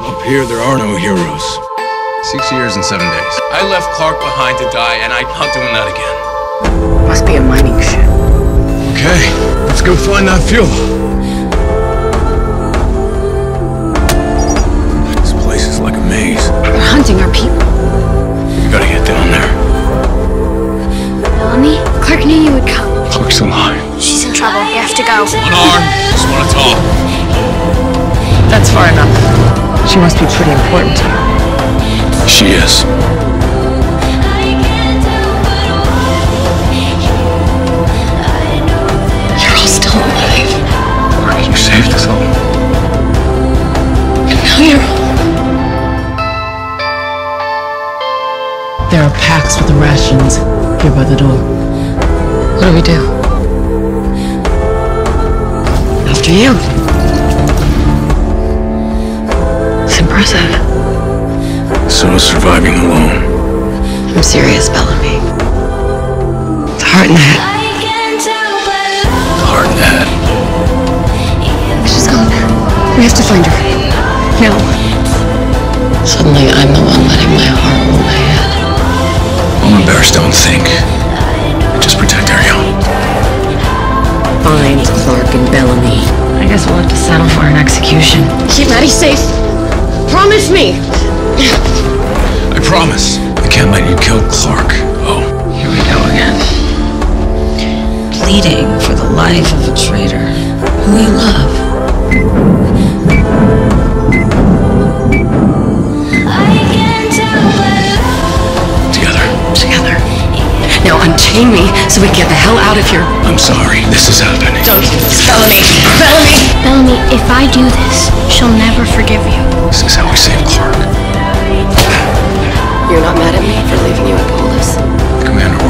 Up here, there are no heroes. Six years and seven days. I left Clarke behind to die, and I'm not doing that again. Must be a mining ship. Okay, let's go find that fuel. This place is like a maze. They're hunting our people. We gotta get down there. Melanie? Clarke knew you would come. Clarke's alive. She's in trouble. We have to go. One arm. Just want to talk. That's far enough. She must be pretty important to you. She is. You're all still alive. Mark, you saved us all. And now you're There are packs with the rations here by the door. What do we do? After you. Impressive. So surviving alone. I'm serious, Bellamy. It's heart in the head. Hard in the head. She's gone. We have to find her. Now. Suddenly, I'm the one letting my heart rule my head. I'm embarrassed, don't think. Just protect Ariel. Find Clarke and Bellamy. I guess we'll have to settle for an execution. Keep Madi safe. Promise me. I promise. I can't let you kill Clarke. Oh, Here we go again. Pleading for the life of a traitor who you love. together. Together. Now unchain me so we can get the hell out of here. I'm sorry. This is happening. Don't. Bellamy. Bellamy. Bellamy, if I do this, she'll never forgive you. This is how we save Clarke. You're not mad at me for leaving you at Polis. The commander